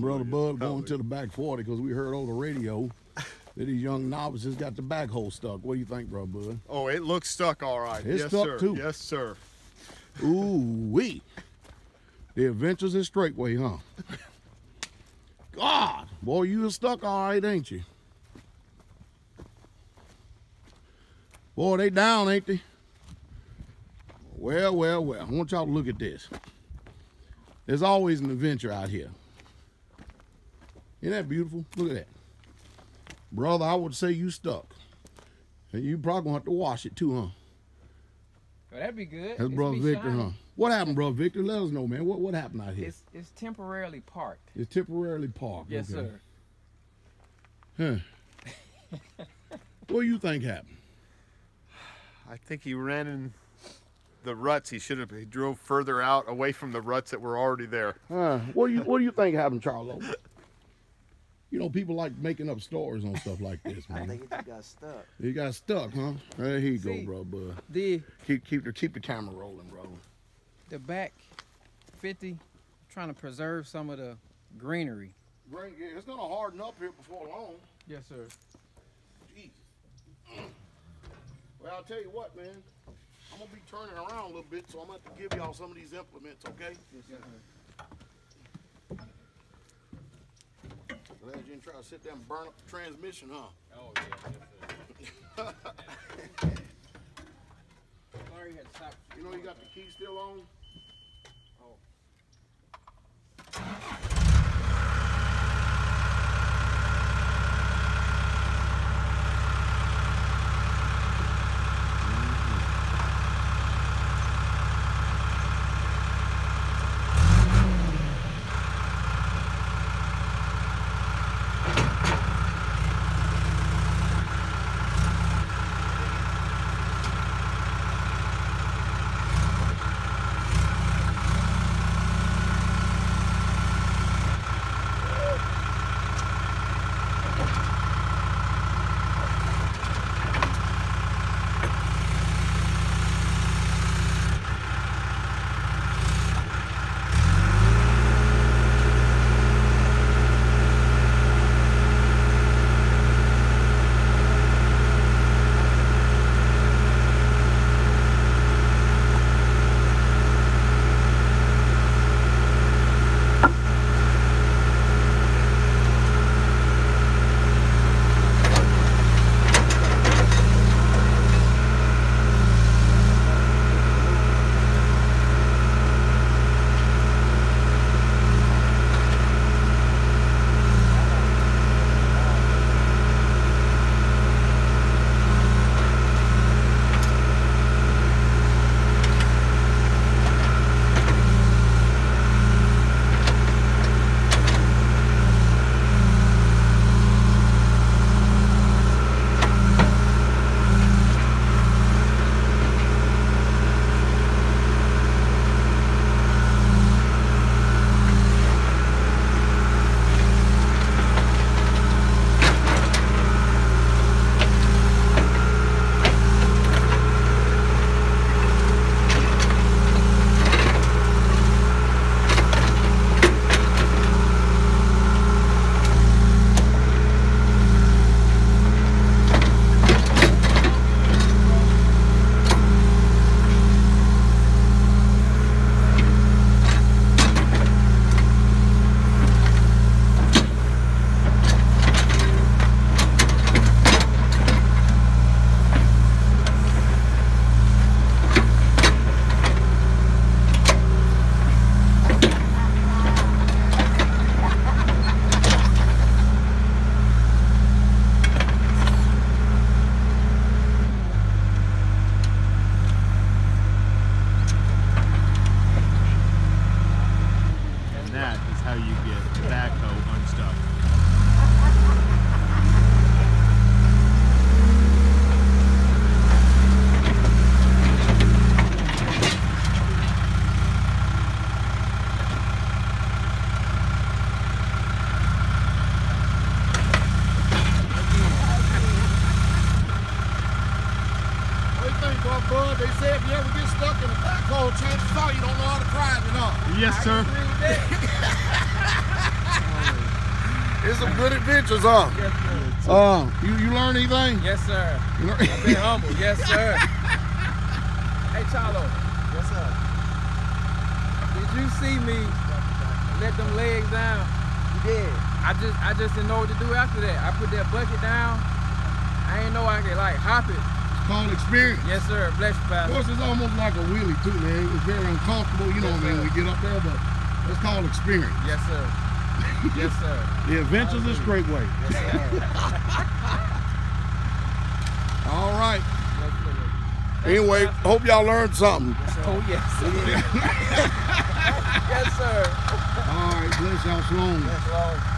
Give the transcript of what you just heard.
Brother Bud going to the back 40 because we heard on the radio that these young novices got the backhoe stuck. What do you think, Brother Bud? Oh, it looks stuck all right. It's yes, stuck sir. too. Yes, sir. Ooh wee. The adventures in Straitway, huh? God, boy, you stuck all right, ain't you? Boy, they down, ain't they? Well, well, well. I want y'all to look at this. There's always an adventure out here. Isn't that beautiful? Look at that. Brother, I would say you stuck. And you probably gonna have to wash it too, huh? Well, that'd be good. That's It's Brother Victor, shiny. huh? What happened, Brother Victor? Let us know, man. What what happened out here? It's it's temporarily parked. It's temporarily parked. Yes, okay. sir. Huh. what do you think happened? I think he ran in the ruts. He should have he drove further out away from the ruts that were already there. Huh. What do you What do you think happened, Charlo? You know, people like making up stories on stuff like this, man. I man. think it just got stuck. You got stuck, huh? There you go, See. bro, bud. The Keep keep the keep the camera rolling, bro. the back 50 trying to preserve some of the greenery. Great, yeah, it's gonna harden up here before long. Yes, sir. Jeez. Well, I'll tell you what, man. I'm gonna be turning around a little bit, so I'm gonna have to give y'all some of these implements, okay? Glad you didn't try to sit there and burn up the transmission, huh? Oh yeah. Sorry, you had to stop. You know you got the key still on? Think, bro, bud? They say if you ever get stuck in a backhoe, chances are you don't know how to drive it, huh? Yes, sir. Agree with that. It's some good adventures, huh? Yes, sir. Uh, you you learn anything? Yes, sir. You learn- Be humble. Yes, sir. hey, Charlo. Yes, sir. Did you see me let them legs down? You did. I just I just didn't know what to do after that. I put that bucket down. I ain't know I could like hop it. Called experience. Yes, sir. Bless you, Of Pastor. course, it's almost like a wheelie too, man. It's very uncomfortable, you know Yes, what I mean, when we get up there, but it's called experience. Yes, sir. yes, sir. The adventures is great way. Yes, sir. All right. Anyway, hope y'all learned something. Oh, yes. yes, sir. All right, bless y'all, shalom. Wrong.